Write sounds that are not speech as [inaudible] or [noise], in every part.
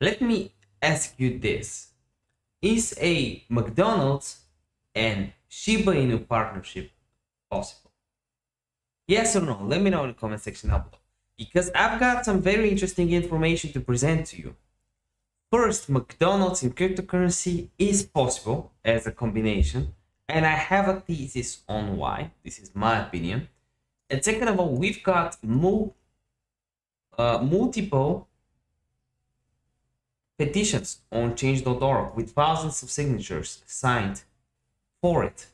Let me ask you this. Is a McDonald's and Shiba Inu partnership possible? Yes or no? Let me know in the comment section down below. Because I've got some very interesting information to present to you. First, McDonald's in cryptocurrency is possible as a combination, and I have a thesis on why. This is my opinion. And second of all, we've got mul uh, multiple petitions on change.org with thousands of signatures signed for it.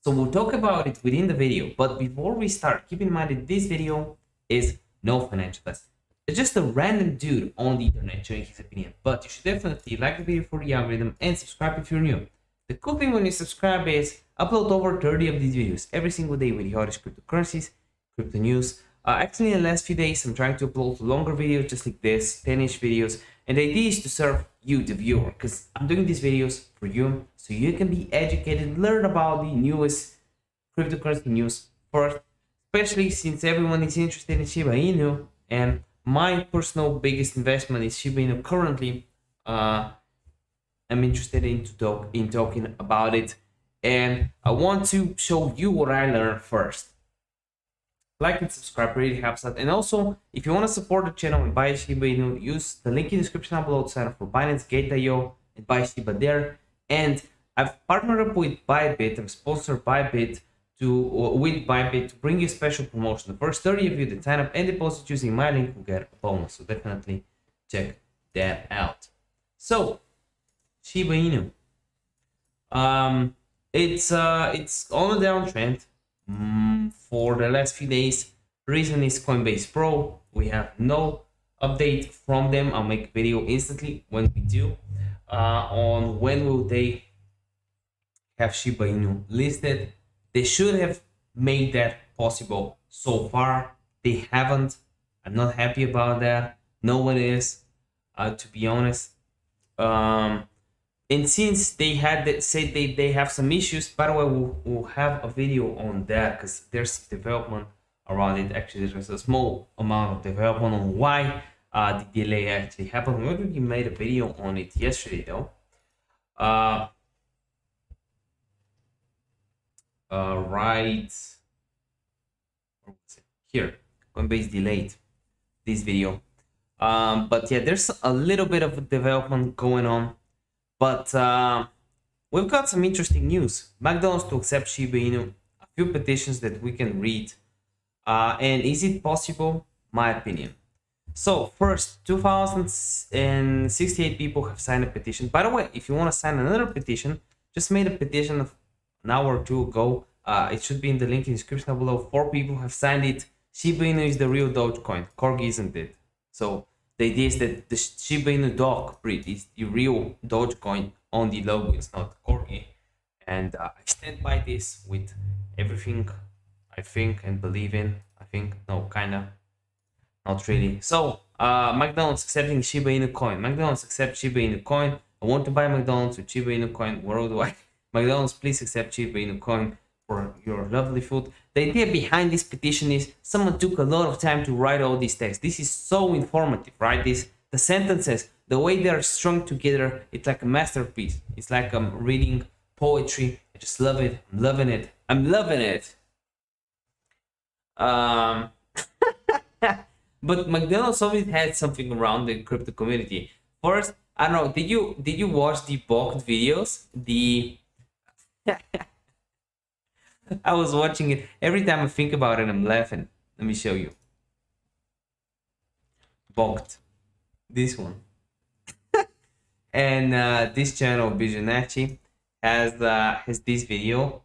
So we'll talk about it within the video, but before we start, keep in mind that this video is no financial advice. It's just a random dude on the internet sharing his opinion, but you should definitely like the video for the algorithm and subscribe if you're new. The cool thing when you subscribe is upload over 30 of these videos every single day with the hottest cryptocurrencies, crypto news. Uh, actually, in the last few days, I'm trying to upload longer videos just like this, 10-ish videos, and the idea is to serve you, the viewer, because I'm doing these videos for you, so you can be educated, learn about the newest cryptocurrency news first, especially since everyone is interested in Shiba Inu, and my personal biggest investment is Shiba Inu currently. Uh, I'm interested in, talk, in talking about it, and I want to show you what I learned first like and subscribe really helps out. And also if you want to support the channel and buy shiba inu use the link in the description down below to sign up for binance gate.io and buy shiba there. And i've partnered up with bybit i'm sponsored bybit to with bybit to bring you special promotion. The first 30 of you that sign up and deposit using my link will get a bonus so definitely check that out. So shiba inu. Um it's uh it's on a downtrend. mm, for the last few days. Reason is Coinbase Pro. We have no update from them. I'll make video instantly when we do uh, on when will they have Shiba Inu listed. They should have made that possible so far. They haven't. I'm not happy about that. No one is, uh, to be honest. Um, and since they had said they, they have some issues by the way we'll, we'll have a video on that because there's development around it. Actually there's a small amount of development on why uh, the delay actually happened. We already made a video on it yesterday though. Uh, uh, right here coinbase delayed this video. Um, but yeah there's a little bit of development going on but uh, we've got some interesting news. McDonald's to accept Shiba Inu, a few petitions that we can read. Uh, and is it possible? My opinion. So first, 2,068 people have signed a petition. By the way, if you want to sign another petition, just made a petition of an hour or two ago. Uh, it should be in the link in the description below. Four people have signed it. Shiba Inu is the real Dogecoin. Corgi isn't it? So the idea is that the Shiba Inu dog breed is the real Dogecoin on the logo, it's not Corgi. And uh, I stand by this with everything I think and believe in. I think, no, kinda, not really. So, uh, McDonald's accepting Shiba Inu coin. McDonald's accept Shiba Inu coin. I want to buy McDonald's with Shiba Inu coin. worldwide. [laughs] McDonald's, please accept Shiba Inu coin for your lovely food. The idea behind this petition is someone took a lot of time to write all these texts. This is so informative, right? This the sentences, the way they are strung together, it's like a masterpiece. It's like I'm reading poetry. I just love it. I'm loving it. I'm loving it. Um, [laughs] but McDonald's always had something around the crypto community. First, I don't know. Did you did you watch the Bokt videos? The [laughs] I was watching it. Every time I think about it, I'm laughing. Let me show you. Bokt. This one. [laughs] and uh, this channel, Visionacci, has uh, has this video.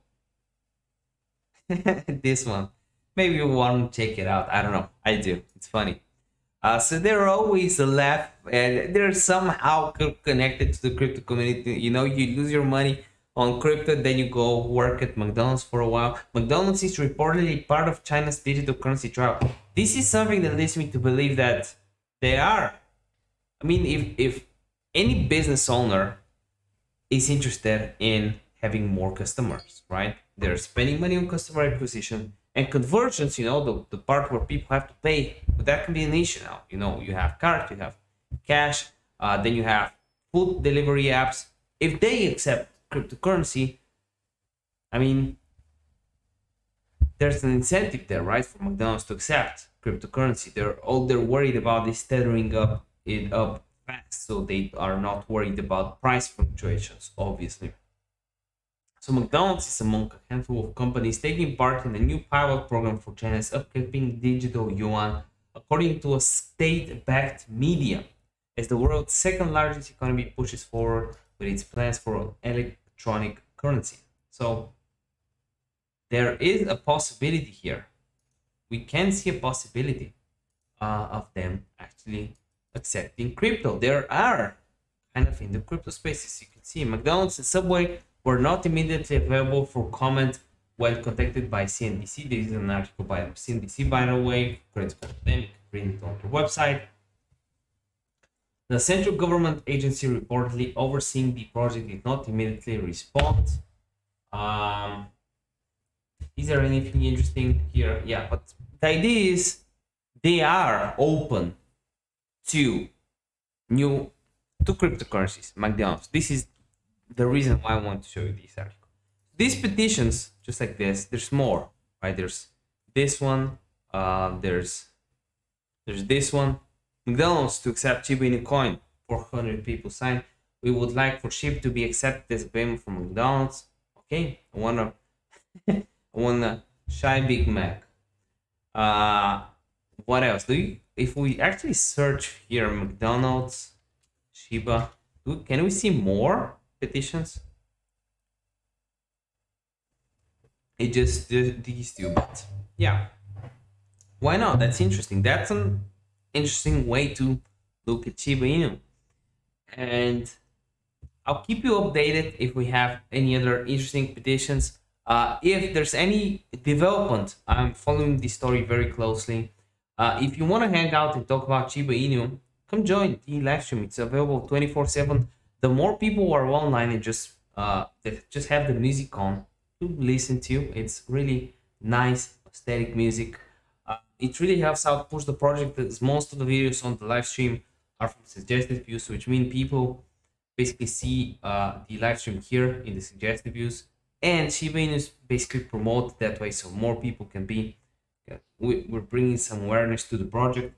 [laughs] this one. Maybe you want to check it out. I don't know. I do. It's funny. Uh, so they're always a laugh and they're somehow connected to the crypto community. You know, you lose your money on crypto, then you go work at McDonald's for a while. McDonald's is reportedly part of China's digital currency trial. This is something that leads me to believe that they are. I mean, if, if any business owner is interested in having more customers, right? They're spending money on customer acquisition and conversions, you know, the, the part where people have to pay, but that can be an issue now. You know, you have cards, you have cash, Uh, then you have food delivery apps. If they accept cryptocurrency, I mean, there's an incentive there, right, for McDonald's to accept cryptocurrency. They're all they're worried about is tethering up it up fast, so they are not worried about price fluctuations, obviously. So McDonald's is among a handful of companies taking part in a new pilot program for China's upcoming digital yuan, according to a state-backed media, as the world's second largest economy pushes forward with its plans for electronic currency. So there is a possibility here. We can see a possibility uh, of them actually accepting crypto. There are kind of in the crypto spaces you can see, McDonald's and Subway were not immediately available for comment when contacted by CNBC. This is an article by CNBC, by the way. Credit for them, read it on their website. The central government agency reportedly overseeing the project did not immediately respond. Um, is there anything interesting here? Yeah, but the idea is they are open to new to cryptocurrencies, McDonald's. This is the reason why I want to show you this article. These petitions, just like this, there's more, right? There's this one, uh, there's there's this one. McDonald's to accept Shiba Inu coin, 400 people signed. We would like for SHIB to be accepted as payment from McDonald's. Okay, I wanna [laughs] I wanna shy Big Mac. Uh, what else? Do you if we actually search here McDonald's Shiba, do, can we see more petitions? It just these two, but yeah, why not? That's interesting. That's an interesting way to look at Shiba Inu, and I'll keep you updated if we have any other interesting petitions. Uh, if there's any development, I'm following this story very closely. Uh, if you want to hang out and talk about Shiba Inu, come join the live stream. It's available 24/7. The more people are online and just uh, just have the music on to listen to, it's really nice aesthetic music. It really helps out push the project. As most of the videos on the live stream are from suggested views, which mean people basically see uh, the live stream here in the suggested views, and Shiba basically promoted that way, so more people can be we're bringing some awareness to the project.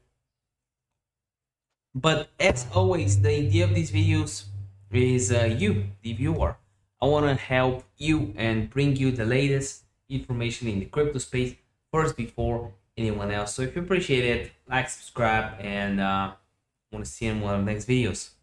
But as always, the idea of these videos is uh, you, the viewer. I want to help you and bring you the latest information in the crypto space first before anyone else. So if you appreciate it, like, subscribe, and uh, want to see in one of the next videos.